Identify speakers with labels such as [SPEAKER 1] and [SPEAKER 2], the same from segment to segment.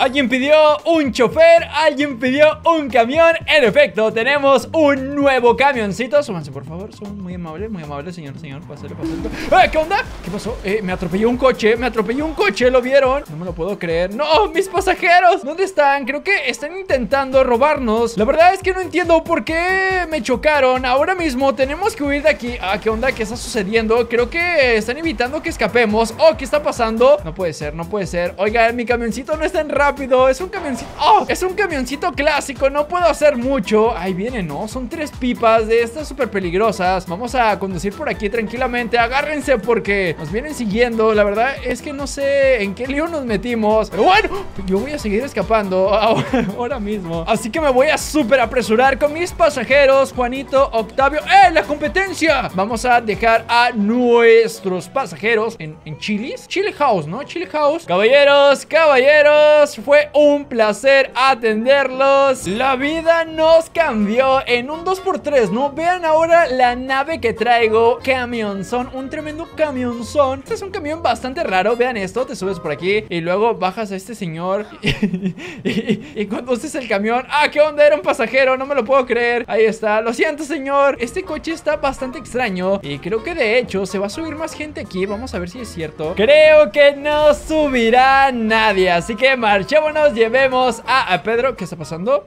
[SPEAKER 1] Alguien pidió un chofer, alguien pidió un camión. En efecto, tenemos un nuevo camioncito. Súbanse, por favor. Son muy amables, muy amables, señor, señor. Pásale, pásale. ¿Eh? ¿Qué onda? ¿Qué pasó? Eh, me atropelló un coche, me atropelló un coche, ¿lo vieron? No me lo puedo creer. ¡No! ¡Mis pasajeros! ¿Dónde están? Creo que están intentando robarnos. La verdad es que no entiendo por qué me chocaron. Ahora mismo tenemos que huir de aquí. Ah, ¿qué onda? ¿Qué está sucediendo? Creo que están evitando que escapemos. Oh, ¿qué está pasando? No puede ser, no puede ser. Oiga, mi camioncito no es tan rápido. Es un camioncito. ¡Oh! Es un camioncito clásico. No puedo hacer mucho. Ahí viene, ¿no? Son tres pipas de estas súper peligrosas. Vamos a conducir por aquí tranquilamente. Agárrense porque nos vienen siguiendo. La verdad es que no sé en qué lío nos metimos. Pero bueno, yo voy a seguir escapando ahora mismo. Así que me voy a súper apresurar con mis pasajeros. Juanito, Octavio. ¡Eh! ¡La competencia! Vamos a dejar a nuestros pasajeros en, en Chilis. Chile House, ¿no? Chile House. Caballeros, caballeros. Fue un placer atenderlos. La vida nos cambió en un 2x3, ¿no? Vean ahora la nave que traigo. Camionzón. Un tremendo camionzón. Este es un camión bastante raro. Vean esto. Te subes por aquí y luego bajas a este señor. y, y, y conduces el camión. ¡Ah, qué onda! Era un pasajero. No me lo puedo creer. Ahí está. Lo siento, señor. Este coche está bastante extraño. Y creo que de hecho se va a subir más gente aquí. Vamos a ver si es cierto. Creo que no subirá nadie. Así que marchémonos. Llevemos a, a Pedro. ¿Qué está pasando?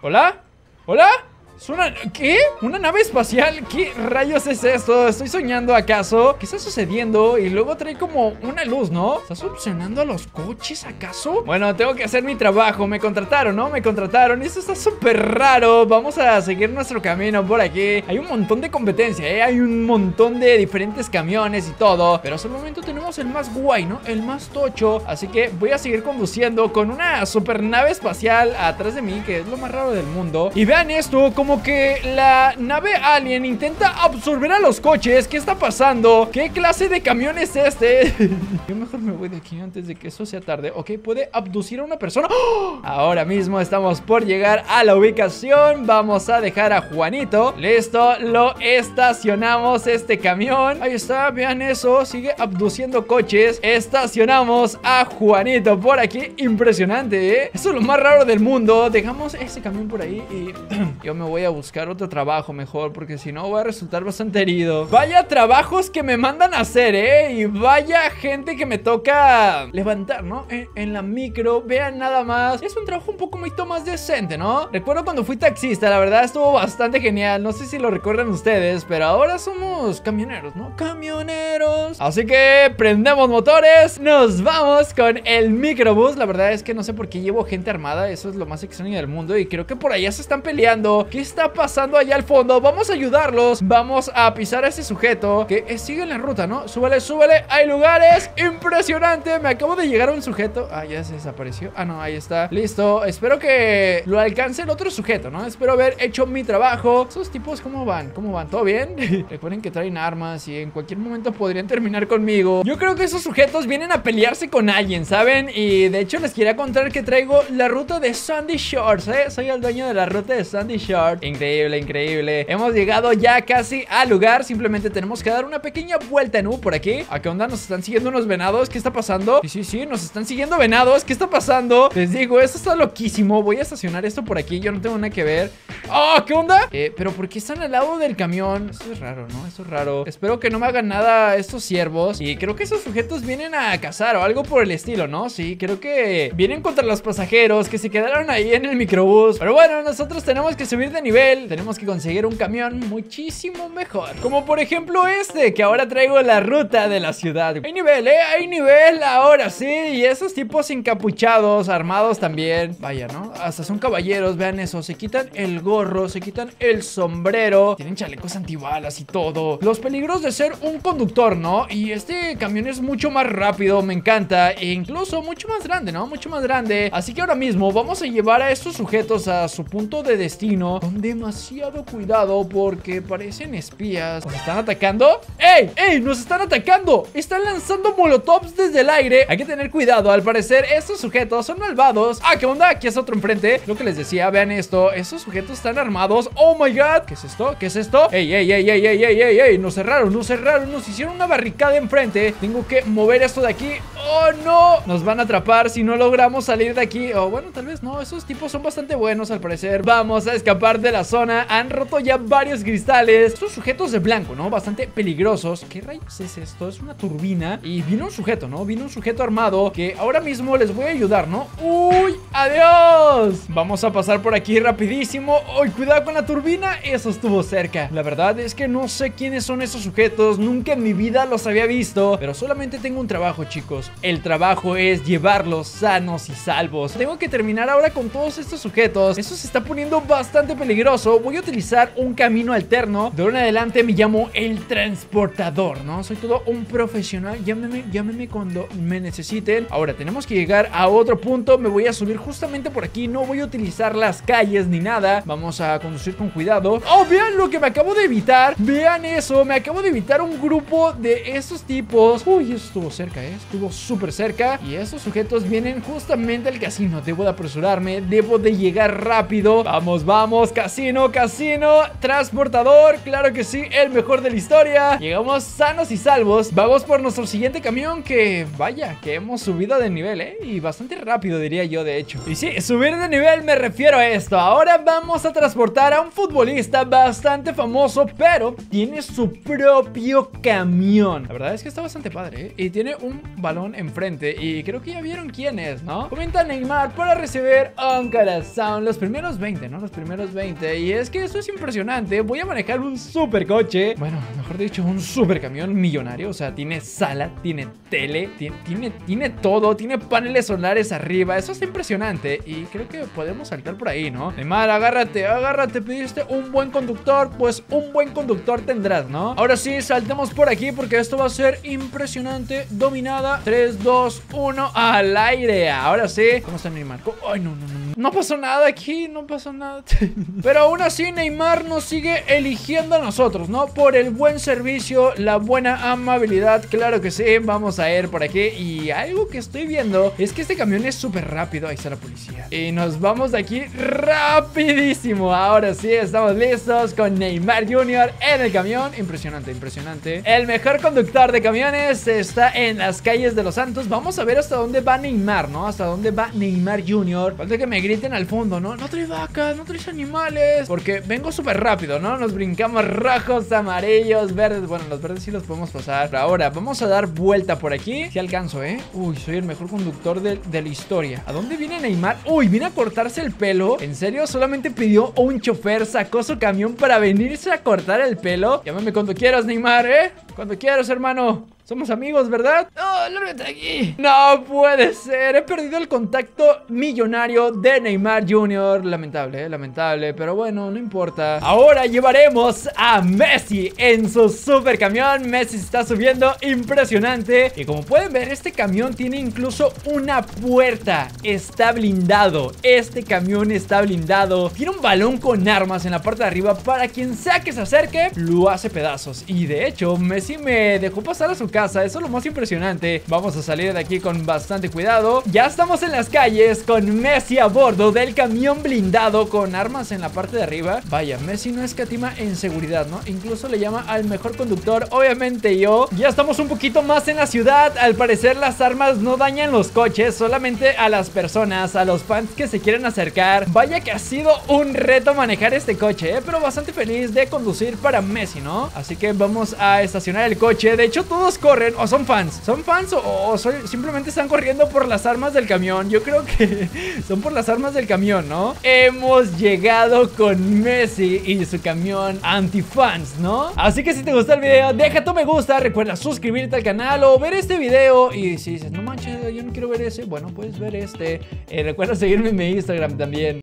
[SPEAKER 1] ¿Hola? ¿Hola? ¿Es una... ¿Qué? ¿Una nave espacial? ¿Qué rayos es esto? ¿Estoy soñando acaso? ¿Qué está sucediendo? Y luego trae como una luz, ¿no? ¿Estás opcionando a los coches acaso? Bueno, tengo que hacer mi trabajo Me contrataron, ¿no? Me contrataron Esto está súper raro Vamos a seguir nuestro camino por aquí Hay un montón de competencia, ¿eh? Hay un montón de diferentes camiones y todo Pero hasta el momento tenemos el más guay, ¿no? El más tocho Así que voy a seguir conduciendo con una super nave espacial atrás de mí Que es lo más raro del mundo Y vean esto, como como que la nave alien intenta absorber a los coches. ¿Qué está pasando? ¿Qué clase de camión es este? Yo mejor me voy de aquí antes de que eso sea tarde. Ok, puede abducir a una persona. ¡Oh! Ahora mismo estamos por llegar a la ubicación. Vamos a dejar a Juanito. Listo, lo estacionamos este camión. Ahí está, vean eso. Sigue abduciendo coches. Estacionamos a Juanito por aquí. Impresionante, ¿eh? Eso es lo más raro del mundo. Dejamos ese camión por ahí y yo me voy voy a buscar otro trabajo mejor Porque si no voy a resultar bastante herido Vaya trabajos que me mandan a hacer, eh Y vaya gente que me toca levantar, ¿no? En, la micro, vean nada más Es un trabajo un poco más decente, ¿no? Recuerdo cuando fui taxista, la verdad estuvo bastante genial No sé si lo recuerdan ustedes Pero ahora somos camioneros, ¿no? Camioneros Así que prendemos motores Nos vamos con el microbús La verdad es que no sé por qué llevo gente armada Eso es lo más extraño del mundo Y creo que por allá se están peleando ¿Qué está pasando allá al fondo? Vamos a ayudarlos Vamos a pisar a ese sujeto Que eh, sigue en la ruta, ¿no? Súbele, súbele Hay lugares Impresionante Me acabo de llegar a un sujeto Ah, ya se desapareció Ah, no, ahí está Listo Espero que lo alcance el otro sujeto, ¿no? Espero haber hecho mi trabajo Esos tipos, ¿cómo van? ¿Cómo van? ¿Todo bien? Recuerden que traen armas Y en cualquier momento podrían terminar conmigo Yo creo que esos sujetos vienen a pelearse con alguien, ¿saben? Y de hecho les quería contar que traigo la ruta de Sandy Shores, ¿eh? Soy el dueño de la ruta de Sandy Shores Increíble, increíble Hemos llegado ya casi al lugar Simplemente tenemos que dar una pequeña vuelta en U por aquí ¿A qué onda? ¿Nos están siguiendo unos venados? ¿Qué está pasando? Sí, sí, sí, nos están siguiendo venados ¿Qué está pasando? Les digo, esto está loquísimo Voy a estacionar esto por aquí Yo no tengo nada que ver ¡Oh! ¿Qué onda? Eh, pero ¿por qué están al lado del camión? Esto es raro, ¿no? Esto es raro Espero que no me hagan nada estos ciervos Y creo que esos sujetos vienen a cazar o algo por el estilo, ¿no? Sí, creo que vienen contra los pasajeros Que se quedaron ahí en el microbús Pero bueno, nosotros tenemos que subir de Tenemos que conseguir un camión muchísimo mejor Como por ejemplo este Que ahora traigo la ruta de la ciudad Hay nivel, ¿eh? Hay nivel ahora sí Y esos tipos encapuchados, armados también Vaya, ¿no? Hasta son caballeros, vean eso Se quitan el gorro, se quitan el sombrero Tienen chalecos antibalas y todo Los peligros de ser un conductor, ¿no? Y este camión es mucho más rápido, me encanta E incluso mucho más grande, ¿no? Mucho más grande Así que ahora mismo vamos a llevar a estos sujetos a su punto de destino demasiado cuidado porque parecen espías ¿Nos están atacando? ¡Ey! ¡Ey! ¡Nos están atacando! Están lanzando molotovs desde el aire Hay que tener cuidado, al parecer estos sujetos son malvados Ah, ¿qué onda? Aquí es otro enfrente Lo que les decía, vean esto Estos sujetos están armados. Oh my god. ¿Qué es esto? ¿Qué es esto? Ey, ey, ey, ey, ey, ey, ey, ey. Nos cerraron, nos cerraron. Nos hicieron una barricada enfrente. Tengo que mover esto de aquí. Oh no. Nos van a atrapar si no logramos salir de aquí. O oh, bueno, tal vez no. Esos tipos son bastante buenos al parecer. Vamos a escapar de la zona. Han roto ya varios cristales. Estos sujetos de blanco, ¿no? Bastante peligrosos. ¿Qué rayos es esto? Es una turbina. Y vino un sujeto, ¿no? Vino un sujeto armado que ahora mismo les voy a ayudar, ¿no? ¡Uy! ¡Adiós! Vamos a pasar por aquí rapidísimo. ¡Uy! Cuidado con la turbina. Eso estuvo cerca. La verdad es que no sé quiénes son esos sujetos. Nunca en mi vida los había visto. Pero solamente tengo un trabajo, chicos. El trabajo es llevarlos sanos y salvos. Tengo que terminar ahora con todos estos sujetos. Eso se está poniendo bastante peligroso. Voy a utilizar un camino alterno. De ahora en adelante me llamo el transportador, ¿no? Soy todo un profesional. Llámeme, llámeme cuando me necesiten. Ahora tenemos que llegar a otro punto. Me voy a subir justamente por aquí. No voy a utilizar las calles ni nada. Vamos a conducir con cuidado. ¡Oh, vean lo que me acabo de evitar! Vean eso. Me acabo de evitar un grupo de estos tipos. Uy, eso estuvo cerca, ¿eh? Estuvo súper cerca. Y estos sujetos vienen justamente al casino. Debo de apresurarme. Debo de llegar rápido. Vamos, vamos. Casino, casino. Transportador. Claro que sí. El mejor de la historia. Llegamos sanos y salvos. Vamos por nuestro siguiente camión que, vaya, que hemos subido de nivel, ¿eh? Y bastante rápido, diría yo, de hecho. Y sí, subir de nivel me refiero a esto. Ahora vamos a transportar a un futbolista bastante famoso, pero tiene su propio camión. La verdad es que está bastante padre, ¿eh? Y tiene un balón enfrente y creo que ya vieron quién es, ¿no? Comenta Neymar para recibir un corazón. Los primeros 20, ¿no? Los primeros 20. Y es que eso es impresionante. Voy a manejar un super coche. Bueno, mejor dicho, un super camión millonario. O sea, tiene sala, tiene tele, tiene, tiene, tiene todo, tiene paneles solares arriba. Eso está impresionante. Y creo que podemos saltar por ahí, ¿no? Neymar, agárrate, agárrate. Pediste un buen conductor. Pues un buen conductor tendrás, ¿no? Ahora sí, saltemos por aquí porque esto va a ser impresionante. Dominada. 3, 2, 1, al aire. Ahora sí. ¿Cómo está Neymar? Ay, no, no, no. No pasó nada aquí, no pasó nada. Pero aún así Neymar nos sigue eligiendo a nosotros, ¿no? Por el buen servicio, la buena amabilidad. Claro que sí, vamos a ir por aquí. Y algo que estoy viendo es que este camión es súper rápido. Ahí está la policía. Y nos vamos de aquí rapidísimo. Ahora sí, estamos listos con Neymar Jr. en el camión. Impresionante, impresionante. El mejor conductor de camiones está en las calles de Los Santos. Vamos a ver hasta dónde va Neymar, ¿no? Hasta dónde va Neymar Jr. Falta que me griten al fondo, ¿no? No traes vacas, no traes animales. Porque vengo súper rápido, ¿no? Nos brincamos rojos, amarillos, verdes. Bueno, los verdes sí los podemos pasar. Ahora, vamos a dar vuelta por aquí. Si alcanzo, ¿eh? Uy, soy el mejor conductor de, de la historia. ¿A dónde viene Neymar? Uy, viene a cortarse el pelo. ¿En serio? Solamente pidió un chofer, sacó su camión para venirse a cortar el pelo. Llámame cuando quieras, Neymar, ¿eh? Cuando quieras, hermano. Somos amigos, ¿verdad? ¡Oh, lárgate aquí! No puede ser. He perdido el contacto millonario de Neymar Jr. Lamentable, ¿eh? lamentable. Pero bueno, no importa. Ahora llevaremos a Messi en su super camión. Messi se está subiendo impresionante. Y como pueden ver, este camión tiene incluso una puerta. Está blindado. Este camión está blindado. Tiene un balón con armas en la parte de arriba. Para quien sea que se acerque, lo hace pedazos. Y de hecho, Messi me dejó pasar a su casa. Eso es lo más impresionante. Vamos a salir de aquí con bastante cuidado. Ya estamos en las calles con Messi a bordo del camión blindado con armas en la parte de arriba. Vaya, Messi no escatima en seguridad, ¿no? Incluso le llama al mejor conductor, obviamente yo. Ya estamos un poquito más en la ciudad. Al parecer las armas no dañan los coches, solamente a las personas, a los fans que se quieren acercar. Vaya que ha sido un reto manejar este coche, ¿eh? pero bastante feliz de conducir para Messi, ¿no? Así que vamos a estacionar el coche. De hecho, todos corren o son fans. ¿Son fans o, simplemente están corriendo por las armas del camión? Yo creo que son por las armas del camión, ¿no? Hemos llegado con Messi y su camión anti-fans, ¿no? Así que si te gustó el video, deja tu me gusta, recuerda suscribirte al canal o ver este video. Y si dices, no manches, yo no quiero ver ese, bueno, puedes ver este. Eh, recuerda seguirme en mi Instagram también.